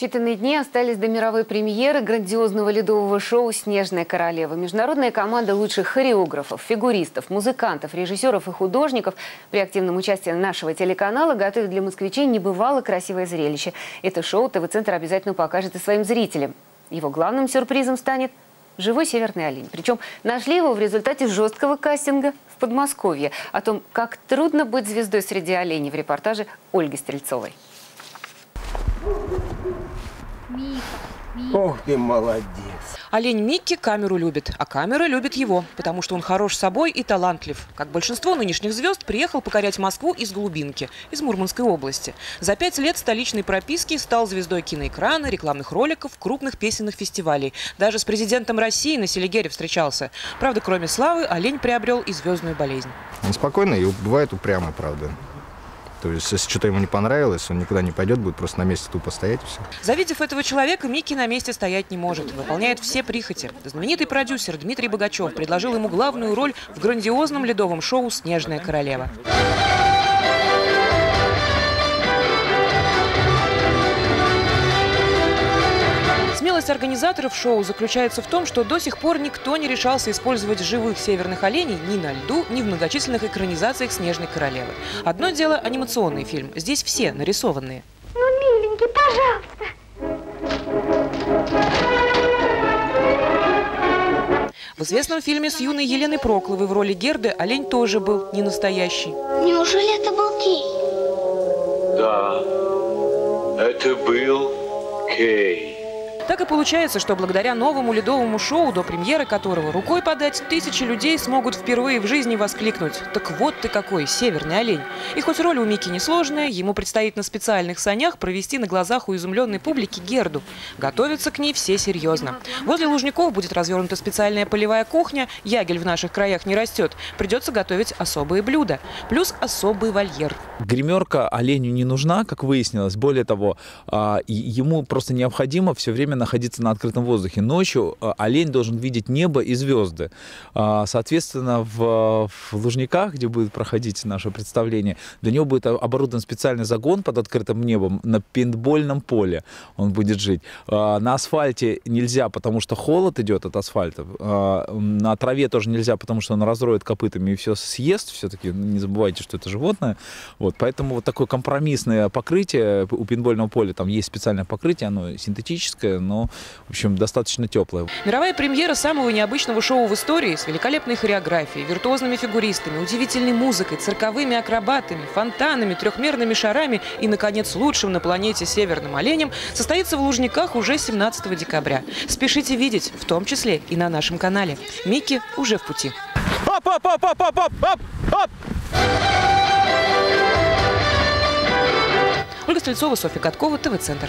Считанные дни остались до мировой премьеры грандиозного ледового шоу «Снежная королева». Международная команда лучших хореографов, фигуристов, музыкантов, режиссеров и художников при активном участии нашего телеканала готовит для москвичей небывало красивое зрелище. Это шоу ТВ-центр обязательно покажет и своим зрителям. Его главным сюрпризом станет живой северный олень. Причем нашли его в результате жесткого кастинга в Подмосковье. О том, как трудно быть звездой среди оленей в репортаже Ольги Стрельцовой. Ох ты молодец. Олень Микки камеру любит, а камера любит его, потому что он хорош собой и талантлив. Как большинство нынешних звезд, приехал покорять Москву из Глубинки, из Мурманской области. За пять лет столичной прописки стал звездой киноэкрана, рекламных роликов, крупных песенных фестивалей. Даже с президентом России на Селигере встречался. Правда, кроме славы, олень приобрел и звездную болезнь. Он спокойный и бывает упрямый, правда. То есть, если что-то ему не понравилось, он никуда не пойдет, будет просто на месте тупо стоять и все. Завидев этого человека, Микки на месте стоять не может. Выполняет все прихоти. Знаменитый продюсер Дмитрий Богачев предложил ему главную роль в грандиозном ледовом шоу «Снежная королева». Смелость организаторов шоу заключается в том, что до сих пор никто не решался использовать живых северных оленей ни на льду, ни в многочисленных экранизациях «Снежной королевы». Одно дело – анимационный фильм. Здесь все нарисованные. Ну, миленький, пожалуйста. В известном фильме с юной Еленой Прокловой в роли Герды олень тоже был не настоящий. Неужели это был Кей? Да, это был Кей. Так и получается, что благодаря новому ледовому шоу, до премьеры которого рукой подать, тысячи людей смогут впервые в жизни воскликнуть «Так вот ты какой, северный олень!». И хоть роль у Мики несложная, ему предстоит на специальных санях провести на глазах у изумленной публики Герду. Готовятся к ней все серьезно. Возле Лужников будет развернута специальная полевая кухня, ягель в наших краях не растет. Придется готовить особые блюда. Плюс особый вольер. Гримерка оленю не нужна, как выяснилось. Более того, а, ему просто необходимо все время находиться на открытом воздухе. Ночью э, олень должен видеть небо и звезды. А, соответственно, в, в Лужниках, где будет проходить наше представление, для него будет оборудован специальный загон под открытым небом на пейнтбольном поле. Он будет жить. А, на асфальте нельзя, потому что холод идет от асфальта. А, на траве тоже нельзя, потому что он разроет копытами и все съест. Все-таки не забывайте, что это животное. Вот, поэтому вот такое компромиссное покрытие у пейнтбольного поля, там есть специальное покрытие, оно синтетическое, но, в общем, достаточно теплое. Мировая премьера самого необычного шоу в истории с великолепной хореографией, виртуозными фигуристами, удивительной музыкой, цирковыми акробатами, фонтанами, трехмерными шарами и, наконец, лучшим на планете северным оленем состоится в Лужниках уже 17 декабря. Спешите видеть, в том числе и на нашем канале. Микки уже в пути. Оп, оп, оп, оп, оп, оп, оп, оп! Ольга Стрельцова, Софья Каткова, ТВ-центр.